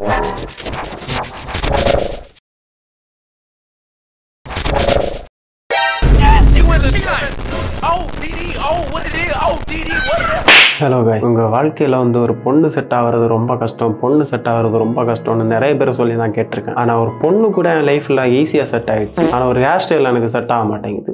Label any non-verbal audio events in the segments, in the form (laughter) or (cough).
Hello guys. உங்கள் வாழ்க்கையில் வந்து ஒரு பொண்ணு செட் ஆகிறது ரொம்ப கஷ்டம். பொண்ணு செட் ஆகிறது ரொம்ப கஷ்டம்னு நிறைய பேர் சொல்லி நான் கேட்டிருக்கேன். ஆனால் ஒரு பொண்ணு கூட என் லைஃப்பில் ஈஸியாக செட் ஆயிடுச்சு. ஆனால் ஒரு ஹேர் ஸ்டைல் எனக்கு செட் ஆக மாட்டேங்குது.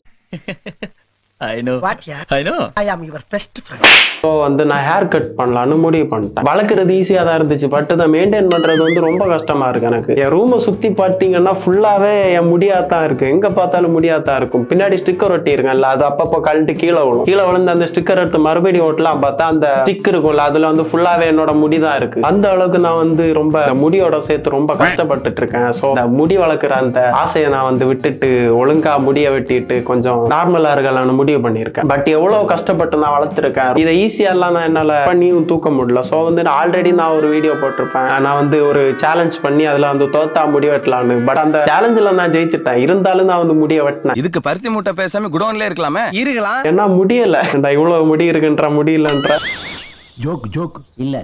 (laughs) ஸோ வந்து நான் ஹேர் கட் பண்ணலான்னு முடிவு பண்ணிட்டேன். வளர்க்குறது ஈஸியாக தான் இருந்துச்சு பட் இதை மெயின்டைன் பண்ணுறது வந்து ரொம்ப கஷ்டமாக இருக்குது எனக்கு. என் ரூமை சுற்றி பார்த்தீங்கன்னா ஃபுல்லாகவே என் முடியாக தான் இருக்குது எங்கே பார்த்தாலும் முடியாக தான் இருக்கும். பின்னாடி ஸ்டிக்கர் ஒட்டி இருக்கும்ல அது அப்பப்போ கழட்டு கீழே விழும். கீழே விழுந்து அந்த ஸ்டிக்கர் எடுத்து மறுபடியும் ஒட்டலாம் பார்த்தா அந்த ஸ்டிக் இருக்கும்ல அதில் வந்து ஃபுல்லாகவே என்னோட முடி தான் இருக்குது அந்த அளவுக்கு நான் வந்து ரொம்ப முடியோட சேர்த்து ரொம்ப கஷ்டப்பட்டுட்டு இருக்கேன். ஸோ இந்த முடி வளர்க்குற அந்த ஆசையை நான் வந்து விட்டுட்டு ஒழுங்காக முடியை வெட்டிட்டு கொஞ்சம் நார்மலாக இருக்கலாம்னு முடிவு பண்ணியிருக்கேன். பட் எவ்வளோ கஷ்டப்பட்டு நான் வளர்த்துருக்கேன் இதை ஈஸியாலாம் நான் என்னால பண்ணியும் தூக்க முடியல. ஸோ வந்து ஆல்ரெடி நான் ஒரு வீடியோ போட்டிருப்பேன். நான் வந்து ஒரு சேலஞ்ச் பண்ணி அதுல வந்து தோத்தா முடி வெட்டலான்னு பட் அந்த சேலஞ்சில் நான் ஜெயிச்சிட்டேன். இருந்தாலும் நான் வந்து முடிய வெட்டினேன். இதுக்கு பருத்தி மூட்டை பேசாம குடோன்ல இருக்கலாமே? இருக்கலாம். ஏன்னா முடியல. இவ்வளவு முடி இருக்குன்ற முடியலன்ற. இல்ல.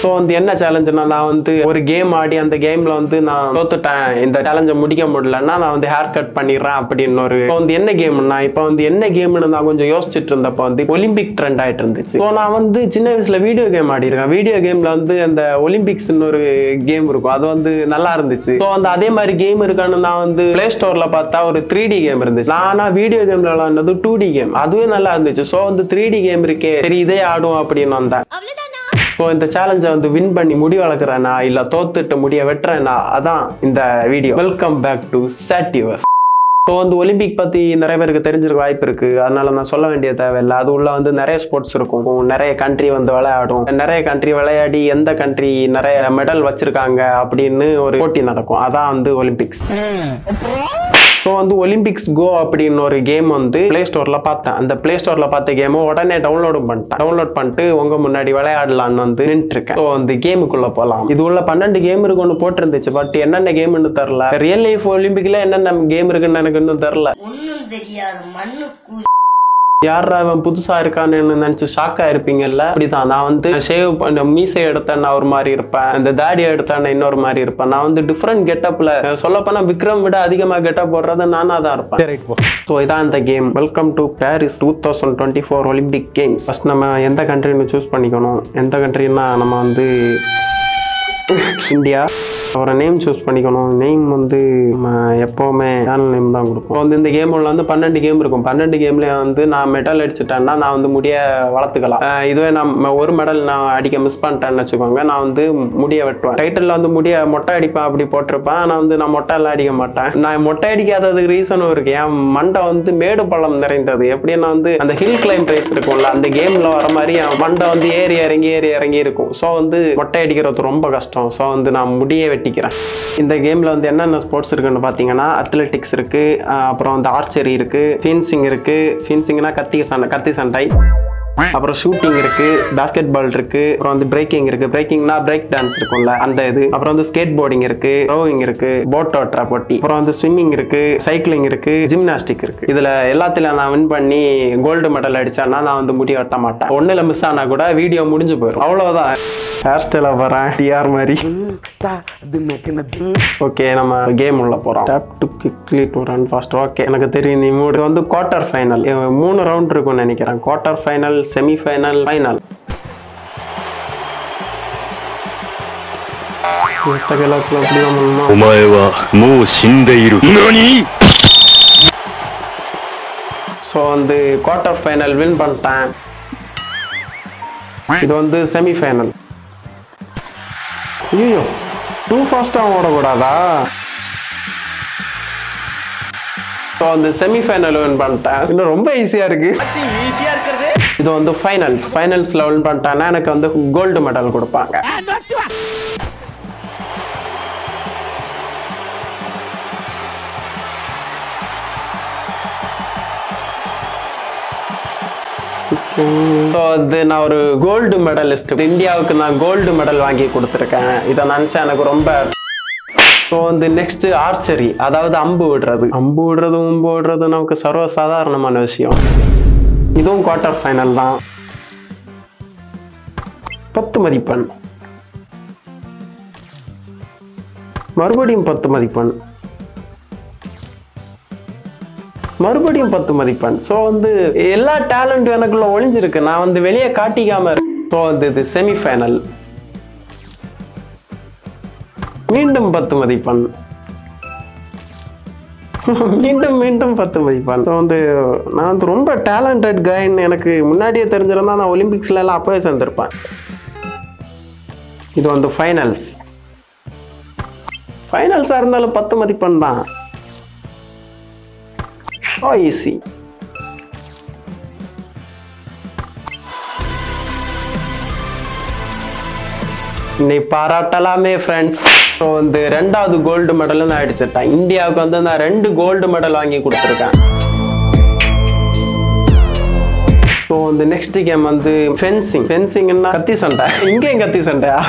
ஸோ வந்து என்ன சேலஞ்சுனா நான் வந்து ஒரு கேம் ஆடி அந்த கேம்ல வந்து நான் தோத்துட்டேன். இந்த சேலஞ்சை முடிக்க முடியலன்னா நான் வந்து ஹேர் கட் பண்ணிடுறேன் அப்படின்னு ஒரு இப்போ வந்து என்ன கேம்னா இப்போ வந்து என்ன கேம்னு நான் கொஞ்சம் யோசிச்சுட்டு இருந்தப்போ வந்து ஒலிம்பிக் ட்ரெண்ட் ஆயிட்டு இருந்துச்சு. ஸோ நான் வந்து சின்ன வயசுல வீடியோ கேம் ஆடிருக்கேன் வீடியோ கேம்ல வந்து அந்த ஒலிம்பிக்ஸ்னு ஒரு கேம் இருக்கும். அது வந்து நல்லா இருந்துச்சு. ஸோ வந்து அதே மாதிரி கேம் இருக்கான்னு நான் வந்து பிளே ஸ்டோர்ல பார்த்தா ஒரு த்ரீ டி கேம் இருந்துச்சு. ஆனால் ஆனா வீடியோ கேம்ல விளாண்டது டூ டி கேம் அதுவே நல்லா இருந்துச்சு. ஸோ வந்து த்ரீ டி கேம் இருக்கே. சரி இதே ஆடும் அப்படின்னு வந்தேன். ஸோ இந்த சேலஞ்சை வந்து வின் பண்ணி முடி வளர்க்குறேனா இல்லை தோத்துட்டு முடிய வெட்டுறேனா அதான் இந்த வீடியோ வெல்கம் பேக் டு சாட்டிவர்ஸ் ஸோ வந்து ஒலிம்பிக் பற்றி நிறைய பேருக்கு தெரிஞ்சிருக்க வாய்ப்பு இருக்கு. அதனால நான் சொல்ல வேண்டிய தேவையில்லை. அது உள்ள வந்து நிறைய ஸ்போர்ட்ஸ் இருக்கும். நிறைய கண்ட்ரி வந்து விளையாடும். நிறைய கண்ட்ரி விளையாடி எந்த கண்ட்ரி நிறைய மெடல் வச்சிருக்காங்க அப்படின்னு ஒரு போட்டி நடக்கும். அதான் வந்து ஒலிம்பிக்ஸ் ஸோ வந்து ஒலிம்பிக்ஸ் கோ அப்படின்னு ஒரு கேம் வந்து பிளே ஸ்டோரில் பார்த்தேன். அந்த பிளே ஸ்டோரில் பார்த்த கேமை உடனே டவுன்லோடும் பண்ணிட்டேன். டவுன்லோட் பண்ணிட்டு உங்கள் முன்னாடி விளையாடலான்னு வந்து நின்றுருக்கேன். ஸோ வந்து கேமுக்குள்ளே போகலாம் இது உள்ள பன்னெண்டு கேம் இருக்குன்னு போட்டிருந்துச்சு. பட் என்னென்ன கேம்னு தெரில ரியல் லைஃப் ஒலிம்பிக்கில் என்னென்ன கேம் இருக்குன்னு எனக்கு இன்னும் தெரில ஒன்றும் தெரியாது. மண்ணு யாரா அவன் புதுசா இருக்கான்னு நினைச்சு ஷாக்கா இருப்பீங்கல்ல? அப்படிதான். நான் வந்து ஷேவ் பண்ண மீசை எடுத்தேன் நான் ஒரு மாதிரி இருப்பேன். இந்த தாடி எடுத்தேன் இன்னொரு மாதிரி இருப்பேன். நான் வந்து டிஃப்ரெண்ட் கெட்டப்ல சொல்ல போனா விக்ரம் விட அதிகமா கெட்டப் போடுறது நானா தான் இருப்பேன். ஸோ இதான் இந்த game welcome to Paris two thousand twenty four Olympic games first நம்ம எந்த கண்ட்ரின்னு சூஸ் பண்ணிக்கணும். எந்த கண்ட்ரின்னா நம்ம வந்து இந்தியா. அவரை நேம் சூஸ் பண்ணிக்கணும். நேம் வந்து நம்ம எப்போவுமே சேனல் நேம் தான் கொடுப்போம். வந்து இந்த கேமில் வந்து பன்னெண்டு கேம் இருக்கும். பன்னெண்டு கேம்லேயே வந்து நான் மெடல் அடிச்சிட்டேன்னா நான் வந்து முடிய வளர்த்துக்கலாம். இதுவே நான் ஒரு மெடல் நான் அடிக்க மிஸ் பண்ணிட்டேன்னு வச்சுக்கோங்க. நான் வந்து முடிய வெட்டுவேன். டைட்டிலில் வந்து முடிய மொட்டை அடிப்பேன் அப்படி போட்டிருப்பேன். ஆனால் வந்து நான் மொட்டை எல்லாம் அடிக்க மாட்டேன். நான் மொட்டை அடிக்காததுக்கு ரீசனும் இருக்கு. என் மண்டை வந்து மேடு பள்ளம் நிறைந்தது. எப்படின்னா வந்து அந்த ஹில் கிளைம் ரேஸ் இருக்கும்ல அந்த கேமில் வர மாதிரி என் மண்டை வந்து ஏறி இறங்கி ஏறி இறங்கி இருக்கும். ஸோ வந்து மொட்டை அடிக்கிறது ரொம்ப கஷ்டம். ஸோ வந்து நான் முடியே வெட்டிக்கிறேன். இந்த கேமில் வந்து என்னென்ன ஸ்போர்ட்ஸ் இருக்குன்னு பார்த்தீங்கன்னா அத்லெட்டிக்ஸ் இருக்குது அப்புறம் வந்து ஆர்ச்சரி இருக்குது ஃபீன்சிங் இருக்குது ஃபீன்சிங்னா கத்தி சண்டை கத்தி சண்டை. அப்புறம் ஷூட்டிங் இருக்கு பாஸ்கெட் பால் இருக்கு அப்புறம் வந்து பிரேக்கிங் இருக்கு. பிரேக்கிங்னா பிரேக் டான்ஸ் இருக்கும்ல அந்த இது. அப்புறம் வந்து ஸ்கேட் போர்டிங் இருக்கு ரோவிங் இருக்கு போட் ஓட்டுற போட்டி. அப்புறம் வந்து ஸ்விம்மிங் இருக்கு சைக்கிளிங் இருக்கு ஜிம்னாஸ்டிக் இருக்கு. இதுல எல்லாத்துலயும் நான் வின் பண்ணி கோல்டு மெடல் அடிச்சேன்னா நான் வந்து முடி வெட்ட மாட்டேன். ஒண்ணுல மிஸ் ஆனா கூட வீடியோ முடிஞ்சு போயிடும் அவ்வளவுதான். ஹேர் ஸ்டைல வரேன். டிஆர் மாதிரி. ஓகே நம்ம கேம் உள்ள போறோம். Tap to quickly to run fast okay எனக்கு தெரியும் நீ மூடு. வந்து குவார்டர் ஃபைனல் மூணு ரவுண்ட் இருக்கும்னு நினைக்கிறேன். Quarter final semi final final மொத்த கிளாஸ்ல அப்படிதான் பண்ணணும் お前はもう死んでいる。何 ஸோ வந்து குவார்ட்டர் ஃபைனல் வின் பண்ணிட்டேன் இது வந்து செமி ஃபைனல் ஐயோ டூ ஃபாஸ்ட்டாக ஓடக்கூடாதா ஸோ அந்த செமி ஃபைனல் வின் பண்ணிட்டேன். இன்னும் ரொம்ப ஈஸியாக இருக்கு. ஈஸியாக இருக்கிறது இது வந்து ஃபைனல்ஸ் ஃபைனல்ஸில் வின் பண்ணிட்டேன்னா எனக்கு வந்து கோல்டு மெடல் கொடுப்பாங்க. ஸோ அது நான் ஒரு கோல்டு மெடலிஸ்ட் இந்தியாவுக்கு நான் கோல்டு மெடல் வாங்கி கொடுத்துருக்கேன். இதை நினச்சா எனக்கு ரொம்ப ஸோ வந்து நெக்ஸ்ட் ஆர்ச்சரி அதாவது அம்பு விடுறது. அம்பு விடுறது உம்பு விடுறது நமக்கு சர்வசாதாரணமான விஷயம். இதுவும் குவார்ட்டர் ஃபைனல் தான். பத்து மதிப்பெண். மறுபடியும் பத்து மதிப்பெண். மறுபடியும் பத்து மதிப்பெண். ஸோ வந்து எல்லா டேலண்ட்டும் எனக்குள்ள ஒளிஞ்சிருக்கு. நான் வந்து வெளியே காட்டிக்காம ஸோ வந்து இது செமிஃபைனல் மீண்டும் பத்து மதிப்பெண். மீண்டும் மீண்டும் பத்து மதிப்பெண். ஸோ வந்து நான் வந்து ரொம்ப டேலண்டட் கைன்னு எனக்கு முன்னாடியே தெரிஞ்சிருந்தா நான் ஒலிம்பிக்ஸ்லலாம் அப்போவே சேர்ந்துருப்பேன். இது வந்து ஃபைனல்ஸ் ஃபைனல்ஸாக இருந்தாலும் பத்து மதிப்பெண் தான். ஸோ ஈஸி நீ பாராட்டலாமே ஃப்ரெண்ட்ஸ் அப்புறம் வந்து ரெண்டாவது கோல்டு மெடலும் நான் அடிச்சிட்டேன் இந்தியாவுக்கு வந்து நான் ரெண்டு கோல்டு மெடல் வாங்கி கொடுத்துருக்கேன். ஸோ வந்து நெக்ஸ்ட் கேம் வந்து ஃபென்சிங் ஃபென்சிங்னா கத்தி சண்டை. இங்கேயும் கத்தி சண்டையா?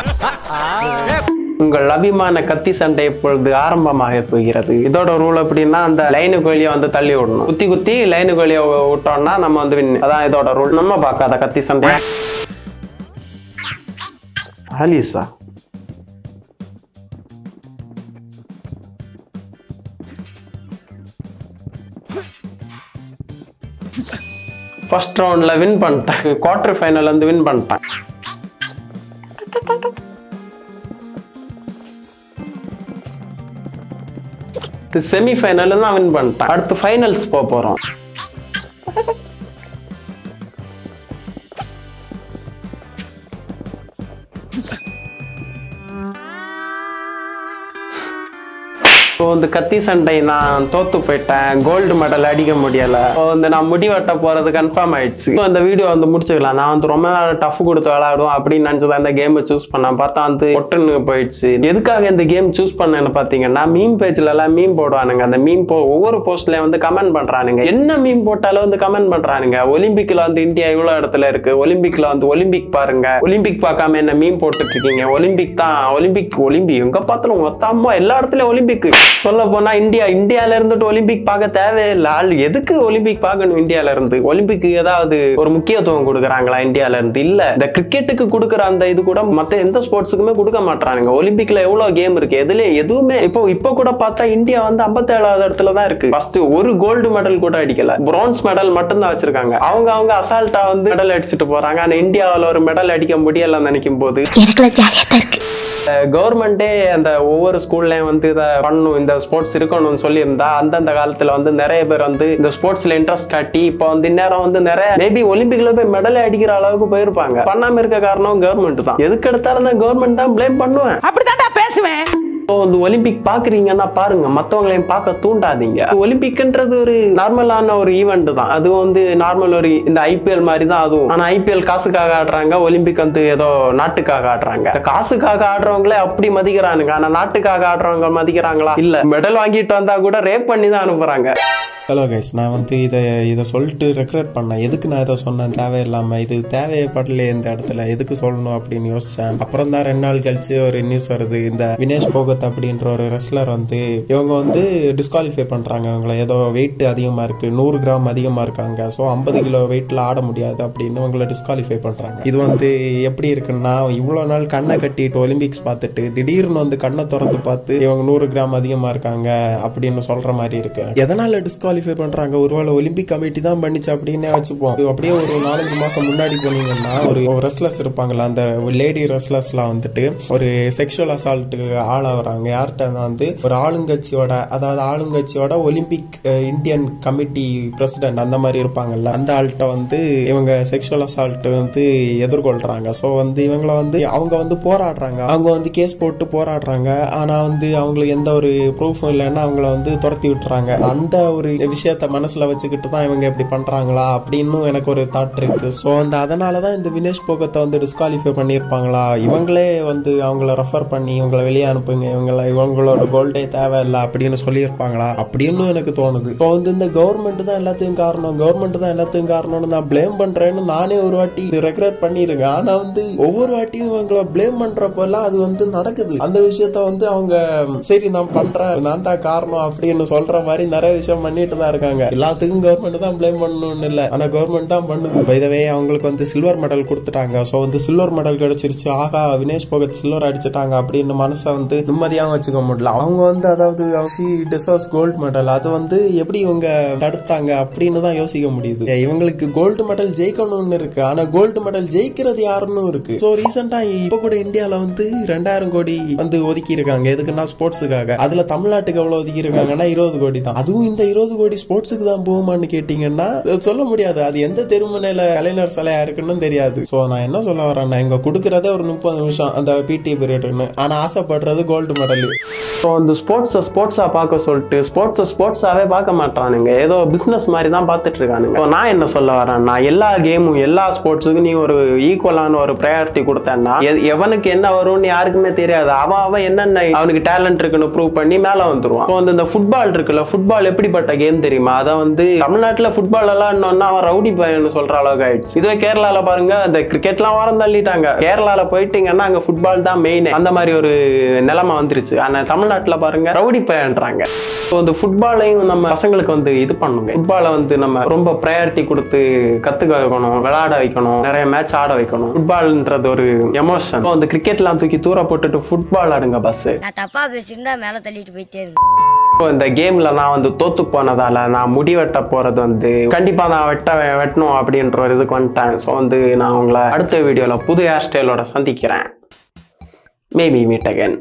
உங்கள் அபிமான கத்தி சண்டை இப்பொழுது ஆரம்பமாக போகிறது. இதோட ரூல் எப்படின்னா அந்த லைனு கோழியை வந்து தள்ளி விடணும். குத்தி குத்தி லைனு கோழியை விட்டோம்னா நம்ம வந்து வின் அதான் இதோட ரூல் நம்ம பார்க்காத கத்தி சண்டை. ஆலிசா. ஃபர்ஸ்ட் ரவுண்ட்ல வின் பண்ணிட்டேன். குவார்டர் ஃபைனல் வந்து வின் பண்ணிட்டேன். செமி ஃபைனல் தான் வின் பண்ணிட்டேன். அடுத்து ஃபைனல்ஸ் போக போறோம். வந்து இந்த கத்தி சண்டை நான் தோத்து போயிட்டேன். கோல்டு மெடல் அடிக்க முடியல. வந்து நான் முடிவட்ட போறது கன்ஃபார்ம் ஆயிடுச்சு. ஸோ இந்த வீடியோ வந்து முடிச்சுக்கலாம். நான் வந்து ரொம்ப நாள் டஃப் கொடுத்து விளையாடுவோம் அப்படின்னு நினச்சதான் இந்த கேமை சூஸ் பண்ணேன். பார்த்தா வந்து ஒட்டுன்னு போயிடுச்சு. எதுக்காக இந்த கேம் சூஸ் பண்ணேன்னு பார்த்தீங்கன்னா மீம் பேஜ்ல எல்லாம் மீம் போடுவானுங்க. அந்த மீம் போ ஒவ்வொரு போஸ்ட்லயும் வந்து கமெண்ட் பண்றானுங்க. என்ன மீம் போட்டாலும் வந்து கமெண்ட் பண்றானுங்க. ஒலிம்பிக்ல வந்து இந்தியா இவ்வளோ இடத்துல இருக்கு. ஒலிம்பிக்ல வந்து ஒலிம்பிக் பாருங்க. ஒலிம்பிக் பார்க்காம என்ன மீம் போட்டுட்டு இருக்கீங்க? ஒலிம்பிக் தான். ஒலிம்பிக் ஒலிம்பிக் எங்க பார்த்தாலும் மொத்தமா எல்லா இடத்துலயும் ஒலிம்பிக் சொல்ல போனா இந்தியா இந்தியால இருந்துட்டு ஒலிம்பிக் பார்க்க தேவையில்லை. ஆள் எதுக்கு ஒலிம்பிக் பார்க்கணும் இந்தியால இருந்து? ஒலிம்பிக் ஏதாவது ஒரு முக்கியத்துவம் கொடுக்குறாங்களா இந்தியால இருந்து? இல்ல இந்த கிரிக்கெட்டுக்கு கொடுக்குற அந்த இது கூட மத்த எந்த ஸ்போர்ட்ஸுக்குமே கொடுக்க மாட்டானுங்க ஒலிம்பிக்ல எவ்வளவு கேம் இருக்கு? எதுல எதுவுமே. இப்போ இப்போ கூட பார்த்தா இந்தியா வந்து 57வது இடத்துல தான் இருக்கு. ஃபர்ஸ்ட் ஒரு கோல்டு மெடல் கூட அடிக்கல. பிரான்ஸ் மெடல் மட்டும் தான் வச்சிருக்காங்க. அவங்க அவங்க அசால்ட்டா வந்து மெடல் அடிச்சுட்டு போறாங்க. ஆனா இந்தியாவில் ஒரு மெடல் அடிக்க முடியலன்னு நினைக்கும் போது கவர்மெண்ட்டே அந்த ஒவ்வொரு ஸ்கூல்லையும் வந்து இதை பண்ணணும் இந்த ஸ்போர்ட்ஸ் இருக்கணும்னு சொல்லியிருந்தா அந்தந்த காலத்தில் வந்து நிறைய பேர் வந்து இந்த ஸ்போர்ட்ஸில் இன்ட்ரெஸ்ட் காட்டி இப்போ வந்து இந்நேரம் வந்து நிறைய மேபி ஒலிம்பிக்ல போய் மெடல் அடிக்கிற அளவுக்கு போயிருப்பாங்க. பண்ணாமல் இருக்க காரணம் கவர்மெண்ட் தான். எதுக்கு எடுத்தாலும் தான் கவர்மெண்ட் தான் பிளேம் பண்ணுவேன். அப்படித்தான்டா பேசுவேன். வந்து ஒலிம்பிக் பாக்குறீங்கன்னா பாருங்க மத்தவங்களையும் பார்க்க தூண்டாதீங்க. ஒலிம்பிக்ன்றது ஒரு நார்மலான ஒரு ஈவெண்ட் தான். அது வந்து நார்மல் ஒரு இந்த ஐபிஎல் மாதிரி தான் அதுவும். ஆனா ஐபிஎல் காசுக்காக ஆடுறாங்க ஒலிம்பிக் வந்து ஏதோ நாட்டுக்காக ஆடுறாங்க. காசுக்காக ஆடுறவங்களே அப்படி மதிக்கிறானுங்க. ஆனா நாட்டுக்காக ஆடுறவங்க மதிக்கிறாங்களா? இல்ல. மெடல் வாங்கிட்டு வந்தா கூட ரேப் பண்ணி தான் அனுப்புறாங்க. ஹலோ கைஸ் நான் வந்து இதை இதை சொல்லிட்டு ரெக்ரெட் பண்ணேன். எதுக்கு நான் இதை சொன்னேன்? தேவையில்லாமல் இது தேவைப்படல இந்த இடத்துல. எதுக்கு சொல்லணும் அப்படின்னு யோசிச்சேன். அப்புறம் தான் ரெண்டு நாள் கழிச்சு ஒரு நியூஸ் வருது. இந்த வினேஷ் போகத் அப்படின்ற ஒரு ரெஸ்லர் வந்து இவங்க வந்து டிஸ்குவாலிஃபை பண்ணுறாங்க இவங்கள ஏதோ வெயிட் அதிகமாக இருக்குது நூறு கிராம் அதிகமாக இருக்காங்க. ஸோ ஐம்பது கிலோ வெயிட்டில் ஆட முடியாது அப்படின்னு இவங்களை டிஸ்குவாலிஃபை பண்ணுறாங்க இது வந்து எப்படி இருக்குன்னா இவ்வளோ நாள் கண்ணை கட்டிட்டு ஒலிம்பிக்ஸ் பார்த்துட்டு திடீர்னு வந்து கண்ணை திறந்து பார்த்து இவங்க நூறு கிராம் அதிகமாக இருக்காங்க அப்படின்னு சொல்கிற மாதிரி இருக்கு. எதனால் குவாலிஃபை பண்றாங்க. ஒருவேளை ஒலிம்பிக் கமிட்டி தான் பண்ணிச்சு அப்படின்னே வச்சுப்போம். அப்படியே ஒரு நாலஞ்சு மாசம் முன்னாடி போனீங்கன்னா ஒரு ரெஸ்லர்ஸ் இருப்பாங்கல்ல அந்த லேடி ரெஸ்லர்ஸ்லாம் வந்துட்டு ஒரு செக்ஷுவல் அசால்ட்டு ஆளாகிறாங்க யார்கிட்ட வந்து ஒரு ஆளுங்கட்சியோட அதாவது ஆளுங்கட்சியோட ஒலிம்பிக் இந்தியன் கமிட்டி பிரசிடென்ட் அந்த மாதிரி இருப்பாங்கல்ல அந்த ஆள்கிட்ட வந்து இவங்க செக்ஷுவல் அசால்ட் வந்து எதிர்கொள்றாங்க. ஸோ வந்து இவங்கள வந்து அவங்க வந்து போராடுறாங்க. அவங்க வந்து கேஸ் போட்டு போராடுறாங்க. ஆனா வந்து அவங்களுக்கு எந்த ஒரு ப்ரூஃபும் இல்லைன்னா அவங்கள வந்து துரத்தி விட்டுறாங்க. அந்த ஒரு விஷயத்த மனசில் வச்சுக்கிட்டு தான் இவங்க இப்படி பண்ணுறாங்களா அப்படின்னு எனக்கு ஒரு தாட் இருக்குது ஸோ அந்த அதனால தான் இந்த வினேஷ் போகத்தை வந்து டிஸ்குவாலிஃபை பண்ணியிருப்பாங்களா? இவங்களே வந்து அவங்கள ரெஃபர் பண்ணி இவங்களை வெளியே அனுப்புங்க இவங்கள இவங்களோட கோல்டே தேவையில்லை அப்படின்னு சொல்லியிருப்பாங்களா? அப்படின்னு எனக்கு தோணுது. இப்போ வந்து இந்த கவர்மெண்ட் தான் எல்லாத்தையும் காரணம். கவர்மெண்ட் தான் எல்லாத்தையும் காரணம்னு நான் ப்ளேம் பண்ணுறேன்னு நானே ஒரு வாட்டி ரெக்ரெட் பண்ணியிருக்கேன். ஆனால் வந்து ஒவ்வொரு வாட்டியும் இவங்கள ப்ளேம் பண்ணுறப்பெல்லாம் அது வந்து நடக்குது. அந்த விஷயத்த வந்து அவங்க சரி நான் பண்ணுறேன் நான் தான் காரணம் அப்படின்னு சொல்கிற மாதிரி நிறைய விஷயம் பண்ணிட்டு தான் இருக்காங்க. எல்லாத்துக்கும் கவர்மெண்ட் தான் பிளேம் பண்ணணும்னு இல்லை. ஆனால் கவர்மெண்ட் தான் பண்ணுது. பைதவே அவங்களுக்கு வந்து சில்வர் மெடல் கொடுத்துட்டாங்க. ஸோ வந்து சில்வர் மெடல் கிடைச்சிருச்சு. ஆகா வினேஷ் போகத் சில்வர் அடிச்சிட்டாங்க அப்படின்னு மனசை வந்து நிம்மதியாகவும் வச்சுக்க முடியல. அவங்க வந்து அதாவது டிசர்வ்ஸ் கோல்டு மெடல் அது வந்து எப்படி இவங்க தடுத்தாங்க அப்படின்னு தான் யோசிக்க முடியுது. இவங்களுக்கு கோல்டு மெடல் ஜெயிக்கணும்னு இருக்கு. ஆனா கோல்டு மெடல் ஜெயிக்கிறது யாருன்னு இருக்கு. ஸோ ரீசெண்டா இப்ப கூட இந்தியால வந்து ரெண்டாயிரம் கோடி வந்து ஒதுக்கி இருக்காங்க எதுக்குன்னா ஸ்போர்ட்ஸுக்காக அதுல தமிழ்நாட்டுக்கு எவ்வளவு ஒதுக்கி இருக்காங்கன்னா இருபது கோடி தான். அதுவும் இந்த இருபது கோடி ஸ்போர்ட்ஸுக்கு தான் போகுமான்னு கேட்டீங்கன்னா சொல்ல முடியாது. அது எந்த தெருமுனையில கலைஞர் சிலையா இருக்குன்னு தெரியாது. ஸோ நான் என்ன சொல்ல வரேன்னா இங்க கொடுக்கறதே ஒரு முப்பது நிமிஷம் அந்த பிடி பீரியட்னு ஆனா ஆசைப்படுறது கோல்டு மெடல் ஸோ இந்த ஸ்போர்ட்ஸை ஸ்போர்ட்ஸாக பார்க்க சொல்லிட்டு ஸ்போர்ட்ஸை ஸ்போர்ட்ஸாகவே பார்க்க மாட்டானுங்க. ஏதோ பிஸ்னஸ் மாதிரி தான் பார்த்துட்டு இருக்கானுங்க. நான் என்ன சொல்ல வரேன்னா எல்லா கேமும் எல்லா ஸ்போர்ட்ஸுக்கும் நீ ஒரு ஈக்குவலான ஒரு ப்ரையாரிட்டி கொடுத்தேன்னா எ- எவனுக்கு என்ன வரும்னு யாருக்குமே தெரியாது. அவன் அவன் என்னென்ன அவனுக்கு டேலண்ட் இருக்குன்னு ப்ரூவ் பண்ணி மேலே வந்துருவான். ஸோ வந்து இந்த ஃபுட்பால் இருக்குல்ல ஃபுட்பால் எப்படிப்பட்ட கேம் தெரியுமா? அதை வந்து தமிழ்நாட்டில் ஃபுட்பால் எல்லாம் இன்னொன்னா அவன் ரவுடி பையன் சொல்ற அளவுக்கு ஆயிடுச்சு. இதுவே கேரளால பாருங்க இந்த கிரிக்கெட்லாம் வாரம் தள்ளிட்டாங்க. கேரளால போயிட்டீங்கன்னா அங்க ஃபுட்பால் தான் மெயின் அந்த மாதிரி ஒரு நிலைமை வந்துருச்சு. ஆனா தமிழ்நாட்டில் பாருங்க ரவுடி பையன்றாங்க. ஸோ இந்த ஃபுட்பாலையும் நம்ம பசங்களுக்கு வந்து இது பண்ணுங்க. ஃபுட்பாலை வந்து நம்ம ரொம்ப ப்ரையாரிட்டி கொடுத்து கற்றுக்க வைக்கணும் விளையாட வைக்கணும் நிறைய மேட்ச் ஆட வைக்கணும். ஃபுட்பால்ன்றது ஒரு எமோஷன் ஸோ அந்த கிரிக்கெட்லாம் தூக்கி தூர போட்டுட்டு ஃபுட்பால் ஆடுங்க பஸ் நான் தப்பா பேசியிருந்தா மேலே தள்ளிட்டு போயிட்டே இருக்கு இந்த கேம்ல நான் வந்து தோத்து போனதால நான் முடி வெட்ட போறது வந்து கண்டிப்பா நான் வெட்ட வெட்டணும் அப்படின்ற ஒரு இதுக்கு வந்துட்டேன். ஸோ வந்து நான் உங்களை அடுத்த வீடியோவில் புது ஹேர் ஸ்டைலோட சந்திக்கிறேன். மேபி மீட் அகேன்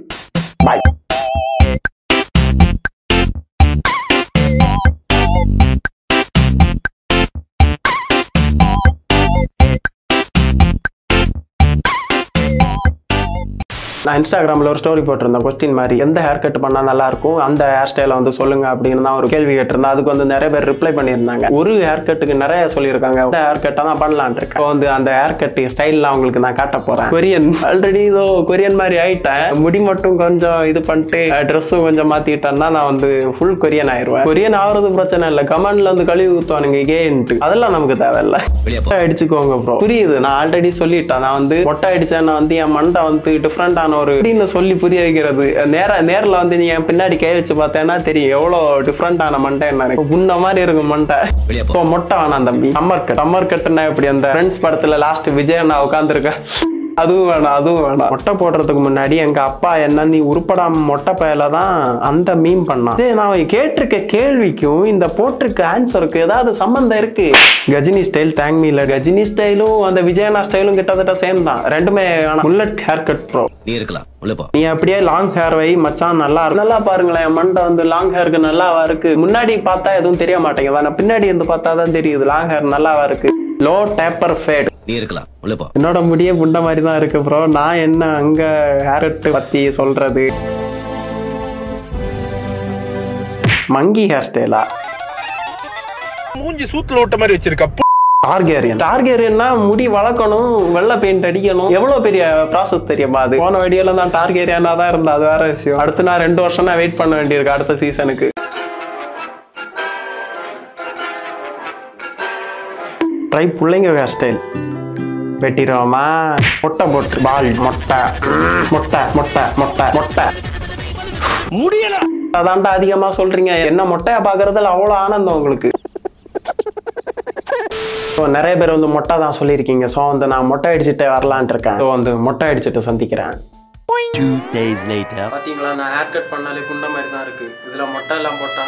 நான் இன்ஸ்டாகிராமில் ஒரு ஸ்டோரி போட்டிருந்தேன் கொஸ்டின் மாதிரி. எந்த ஹேர் கட் பண்ணால் நல்லா இருக்கும் அந்த ஹேர் ஸ்டைலை வந்து சொல்லுங்க அப்படின்னு தான் ஒரு கேள்வி கேட்டிருந்தேன். அதுக்கு வந்து நிறைய பேர் ரிப்ளை பண்ணியிருந்தாங்க. ஒரு ஹேர் கட்டுக்கு நிறைய சொல்லியிருக்காங்க. இந்த ஹேர் கட்டை தான் பண்ணலான் இருக்கேன். வந்து அந்த ஹேர் கட் ஸ்டைல்லாம் உங்களுக்கு நான் காட்ட போறேன். கொரியன் ஆல்ரெடி இதோ கொரியன் மாதிரி ஆயிட்டேன். முடி மட்டும் கொஞ்சம் இது பண்ணிட்டு ட்ரெஸ்ஸும் கொஞ்சம் மாத்திட்டேன்னா நான் வந்து ஃபுல் கொரியன் ஆயிருவேன். கொரியன் ஆகுறது பிரச்சனை இல்லை. கமெண்ட்ல வந்து கழுவி ஊத்துவானுங்க கேன்ட்டு அதெல்லாம் நமக்கு தேவையில்ல. அடிச்சுக்கோங்க ப்ரோ புரியுது. நான் ஆல்ரெடி சொல்லிட்டேன். நான் வந்து மொட்டை அடிச்சேன்னா வந்து என் மண்டை வந்து டிஃப்ரெண்டான ஒரு அப்படின்னு சொல்லி புரிய வைக்கிறது. நேர நேர்ல வந்து நீ என் பின்னாடி கை வச்சு பார்த்தேன்னா தெரியும். எவ்வளவு டிஃப்ரெண்டான மண்டை என்ன புண்ண மாதிரி இருக்கும் மண்டை. இப்போ மொட்டை வேணாம் தம்பி. சம்மர் கட் சம்மர் கட்டுனா இப்படி அந்த ஃப்ரெண்ட்ஸ் படத்துல லாஸ்ட் விஜய் நான் உட்காந்துருக்கேன் அதுவும் வேணாம் அதுவும் வேணாம். மொட்டை போடுறதுக்கு முன்னாடி எங்க அப்பா என்ன நீ உருப்படாம மொட்டை பயல தான் அந்த மீம் பண்ணான். நான் கேட்டிருக்க கேள்விக்கும் இந்த போட்டிருக்க ஆன்சருக்கு ஏதாவது சம்பந்தம் இருக்கு? கஜினி ஸ்டைல் தேங்க் மீல கஜினி ஸ்டைலும் அந்த விஜயனா ஸ்டைலும் கிட்டத்தட்ட சேம் தான். ரெண்டுமே புல்லட் ஹேர் கட் ப்ரோ நீ இருக்கலாம் நீ அப்படியே லாங் ஹேர் வை மச்சான் நல்லா இருக்கு. நல்லா பாருங்களேன் மண்டை வந்து லாங் ஹேருக்கு நல்லாவா இருக்கு? முன்னாடி பார்த்தா எதுவும் தெரிய மாட்டேங்குது. ஆனா பின்னாடி இருந்து பார்த்தா தான் தெரியுது லாங் ஹேர் நல்லாவா இருக்கு. லோ டேப்பர் ஃபேட் நீ இருக்கலாம். உள்ள போ. என்னோட முடியே புண்ட மாதிரி தான் இருக்கு ப்ரோ நான் என்ன அங்க ஹேர் கட் பத்தி சொல்றது? மங்கி ஹேர் ஸ்டைலா மூஞ்சி சூத்துல விட்ட மாதிரி வச்சிருக்க டார்கேரியன் டார்கேரியன்னா முடி வளர்க்கணும் வெள்ளை பெயிண்ட் அடிக்கணும். எவ்வளவு பெரிய ப்ராசஸ் தெரியுமா அது? போன வீடியோல தான் டார்கேரியனா தான் இருந்தா அது வேற விஷயம். அடுத்து நான் ரெண்டு வருஷம் தான் வெயிட் பண்ண வேண்டியிருக்கு அடுத்த சீசனுக்கு ட்ரை பிள்ளைங்க ஹேர் ஸ்டைல் வெட்டிடுவோமா மொட்டை போட்டு பால் மொட்டை. மொட்டை மொட்டை மொட்டை மொட்டை. முடியல. அதான்டா அதிகமா சொல்றீங்க. என்ன மொட்டையா பாக்குறதுல அவ்வளவு ஆனந்தம் உங்களுக்கு? ஸோ நிறைய பேர் வந்து மொட்டை தான் சொல்லியிருக்கீங்க. ஸோ வந்து நான் மொட்டை அடிச்சுட்டு வரலான்ட்டு இருக்கேன். ஸோ வந்து மொட்டை அடிச்சுட்டு சந்திக்கிறேன். பார்த்தீங்களா நான் ஹேர் கட் பண்ணாலே குண்ட மாதிரி தான் இருக்கு. இதில் மொட்டை எல்லாம் போட்டா